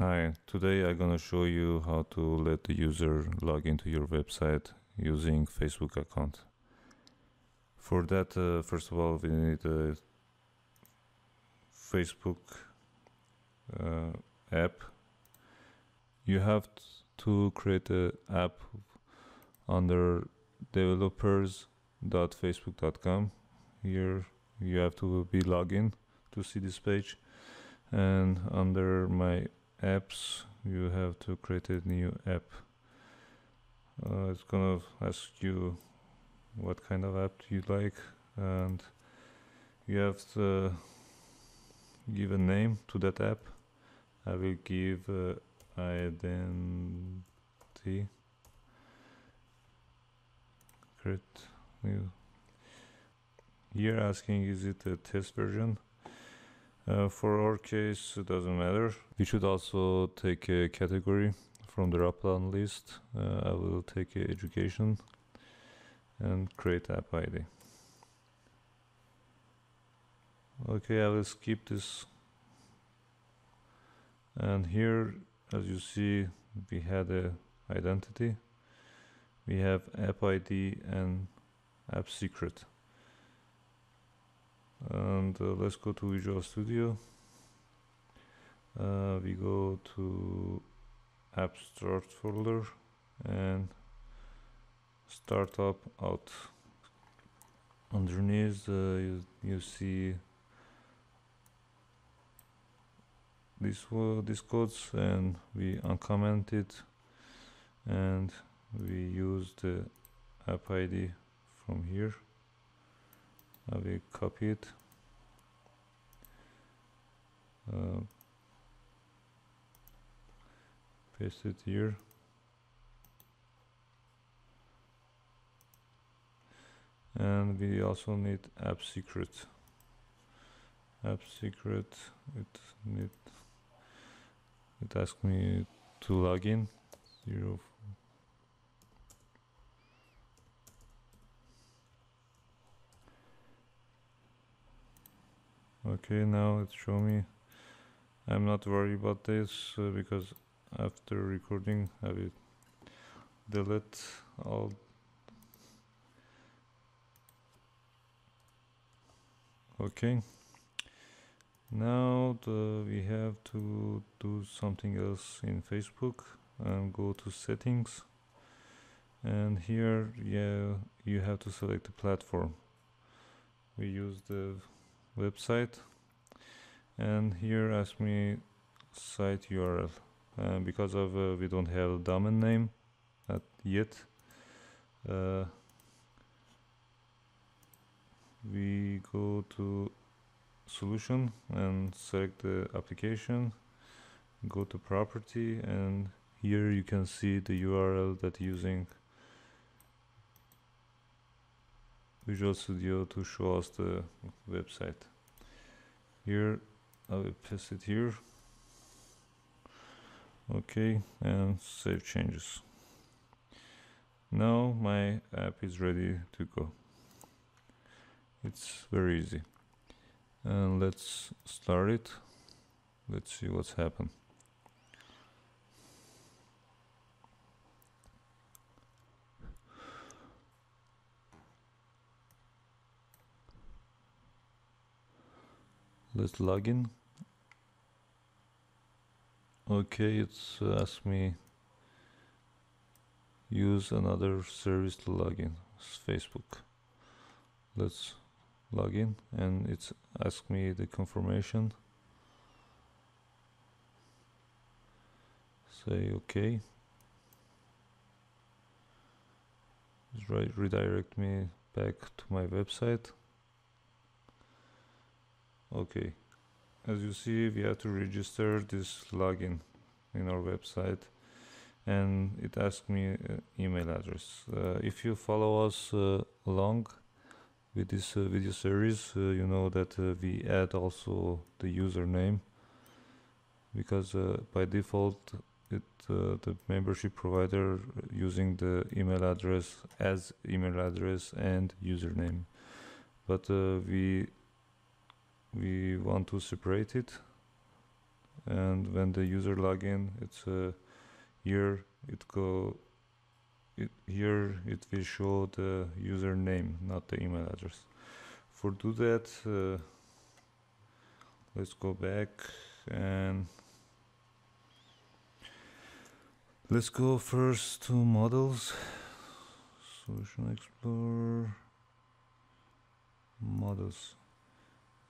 Hi, today I'm gonna show you how to let the user log into your website using Facebook account. For that, uh, first of all, we need a Facebook uh, app. You have to create an app under developers.facebook.com. Here you have to be logged in to see this page and under my apps you have to create a new app. Uh, it's gonna ask you what kind of app you like and you have to give a name to that app. I will give uh, identity. Create new. Here asking is it a test version uh, for our case, it doesn't matter. We should also take a category from the drop-down list. Uh, I will take education and create app ID. Okay, I will skip this. And here, as you see, we had a identity. We have app ID and app secret and uh, let's go to Visual Studio. Uh, we go to app start folder and startup out. Underneath uh, you, you see this uh, this codes and we uncomment it and we use the app ID from here I will copy it uh, paste it here. And we also need app secret. App secret it need it asks me to log in. Zero okay now it show me. I'm not worried about this uh, because after recording I will delete all okay. Now the, we have to do something else in Facebook and go to settings. And here yeah you have to select the platform. We use the website and here ask me site URL uh, because of uh, we don't have a domain name yet uh, we go to solution and select the application go to property and here you can see the URL that using Visual Studio to show us the website. Here, I will paste it here. Okay, and save changes. Now my app is ready to go. It's very easy. And let's start it. Let's see what's happened. Let's log in. Okay it's asked me use another service to log in. It's Facebook. Let's log in and it's asked me the confirmation. Say okay. Redirect me back to my website okay. As you see we have to register this login in our website and it asks me uh, email address. Uh, if you follow us uh, along with this uh, video series uh, you know that uh, we add also the username because by default it the membership provider using the email address as email address and username. But we we want to separate it. And when the user login it's uh, here it go it here it will show the username not the email address. For do that uh, let's go back and let's go first to models. Solution explorer models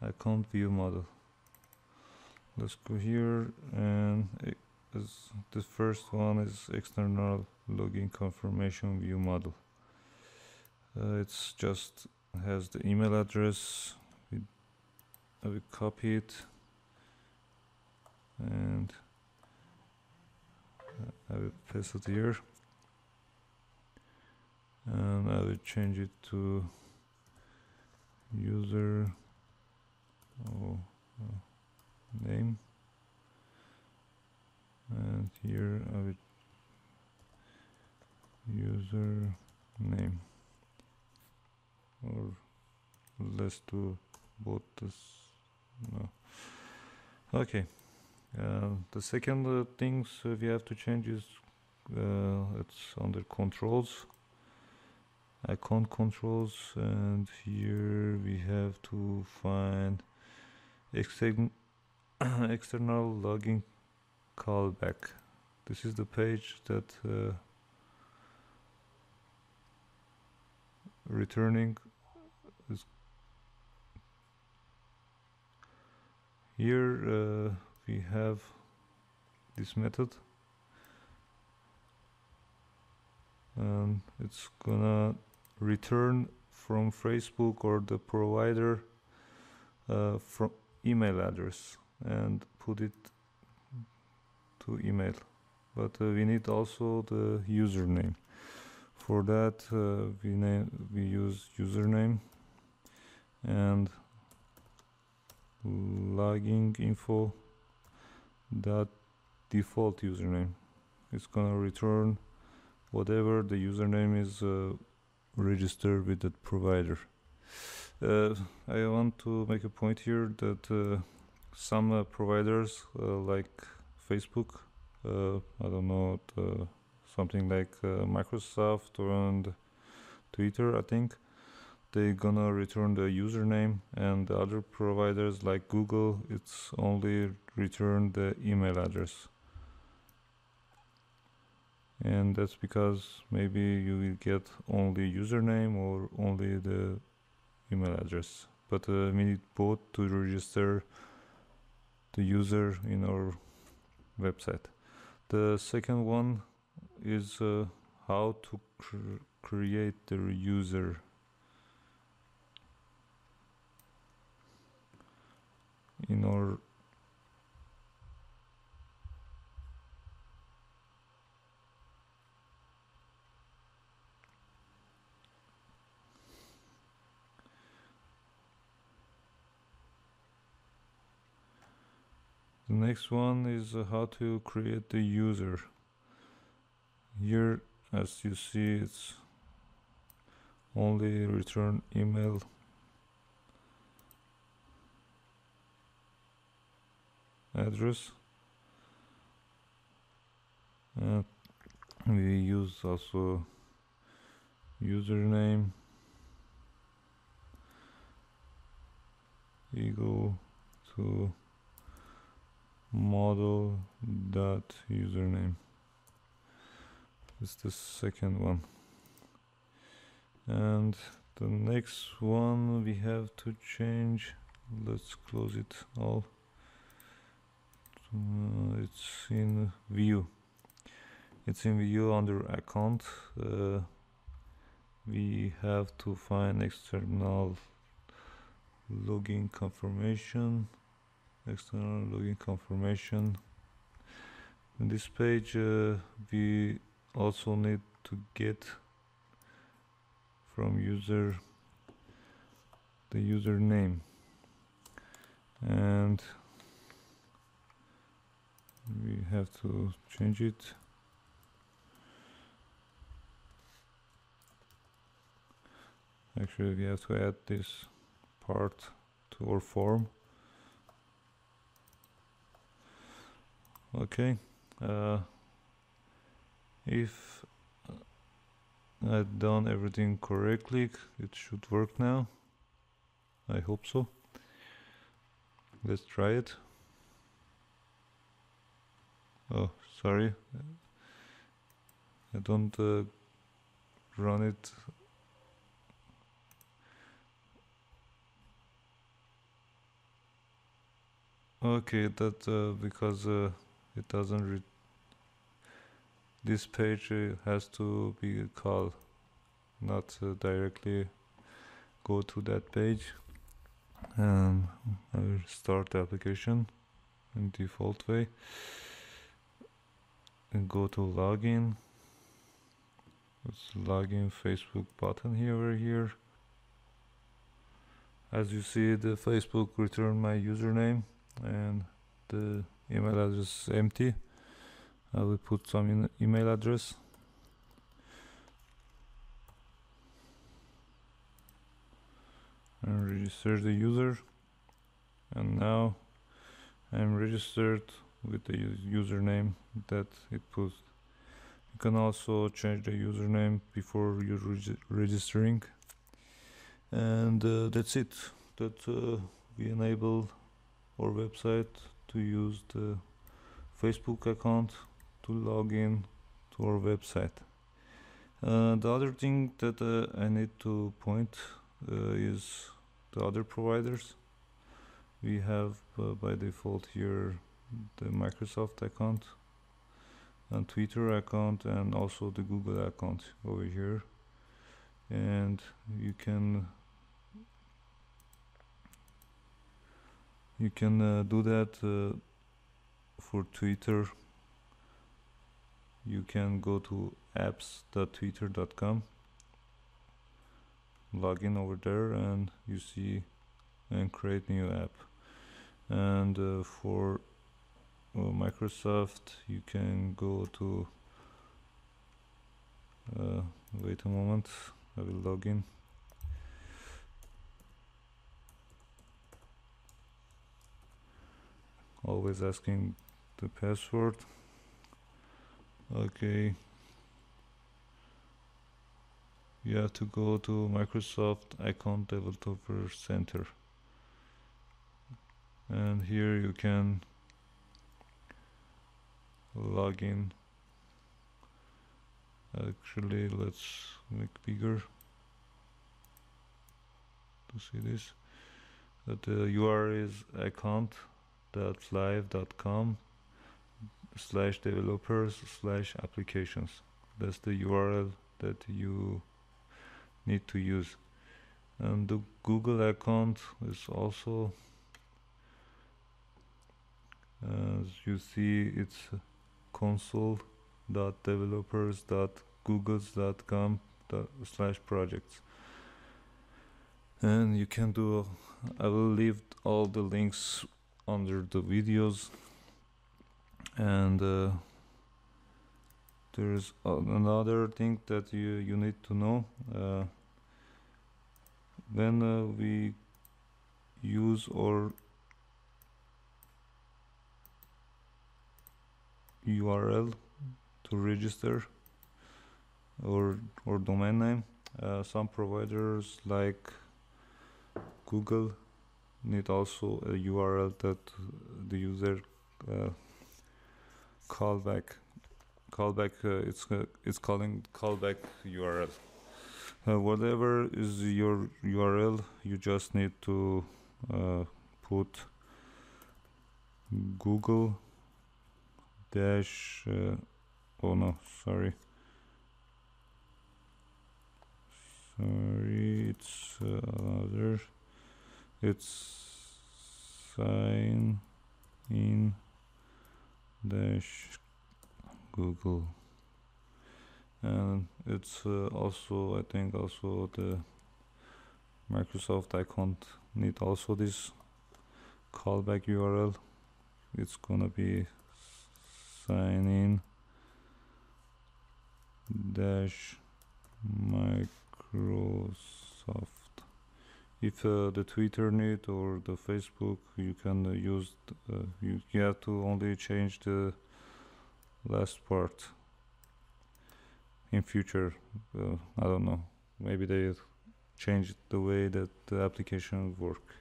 account view model. Let's go here and as the first one is external login confirmation view model. Uh, it's just has the email address. We, I will copy it and uh, I will paste it here. And I will change it to user oh, uh, name. And here I will user name or let's do both this no. Okay uh, the second uh, things we have to change is uh, it's under controls. Account controls and here we have to find external login callback. This is the page that uh, returning is here uh, we have this method. And it's gonna return from Facebook or the provider uh, from email address and put it to email. But uh, we need also the username. For that uh, we name we use username and loginInfo dot default username. It's gonna return whatever the username is uh, registered with that provider I want to make a point here that uh, some uh, providers uh, like Facebook uh, I don't know something like Microsoft and Twitter I think they gonna return the username and the other providers like Google it's only return the email address. And that's because maybe you will get only username or only the email address. But uh, we need both to register the user in our website. The second one is uh, how to cr create the user. In our The next one is how to create the user. Here, as you see, it's only return email. Address. And we use also username. Equal to model dot username. Is the second one. And the next one we have to change. Let's close it all. Uh, it's in view. It's in view under account. Uh, we have to find external login confirmation external login confirmation. In this page uh, we also need to get from user the username. And we have to change it. Actually we have to add this part to our form okay uh, if I've done everything correctly it should work now. I hope so. Let's try it. Oh sorry. I don't uh, run it. Okay that uh, because uh, it doesn't this page uh, has to be called not uh, directly go to that page. And I will start the application in default way. And go to login. Let's login Facebook button here over here. As you see the Facebook return my username and the email address empty. I will put some email address. And register the user. And now I'm registered with the username that it puts you can also change the username before you reg registering. And uh, that's it. That uh, we enable our website to use the Facebook account to log in to our website. Uh, the other thing that uh, I need to point uh, is the other providers. We have uh, by default here the Microsoft account and Twitter account and also the Google account over here and you can you can uh, do that uh, for Twitter. You can go to apps.twitter.com log in over there and you see and create new app. And uh, for uh, Microsoft you can go to uh, wait a moment I will log in always asking the password. Okay. You have to go to Microsoft Account Developer Center. And here you can log in. Actually let's make bigger to see this. That uh, the URL is account.live.com slash developers slash applications. That's the URL that you need to use. And the Google account is also as you see it's console.developers.googles.com slash projects. And you can do I will leave all the links under the videos. And uh, there's another thing that you you need to know uh, when uh, we use our URL to register or or domain name uh, some providers like Google need also a URL that the user uh, callback callback uh, it's uh, it's calling callback URL uh, whatever is your URL you just need to uh, put Google dash uh, oh no sorry. Sorry it's other it's sign in dash google. And it's uh, also i think also the microsoft account need also this callback url it's gonna be sign in dash microsoft if uh, the Twitter need or the Facebook you can uh, use uh, you, you have to only change the last part. In future uh, I don't know. Maybe they change the way that the application work.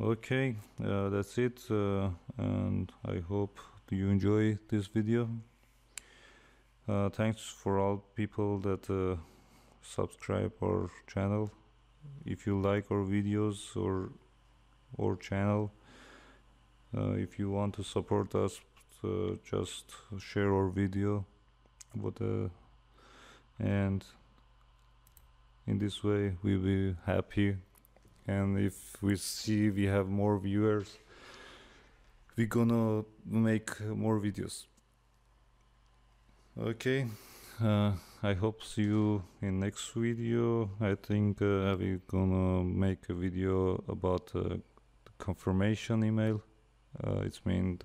Okay uh, that's it uh, and I hope you enjoy this video. Thanks for all people that subscribe our channel if you like our videos or our channel uh, if you want to support us uh, just share our video with uh, and in this way we will be happy. And if we see we have more viewers we're gonna make more videos. Okay I hope see you in next video. I think uh, we gonna make a video about uh, the confirmation email? Uh, it's mean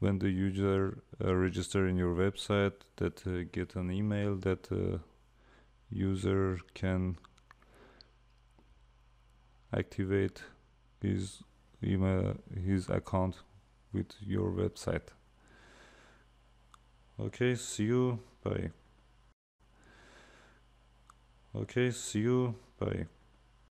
when the user uh, register in your website that uh, get an email that uh, user can activate his email his account with your website. Okay see you. Bye okay see you. Bye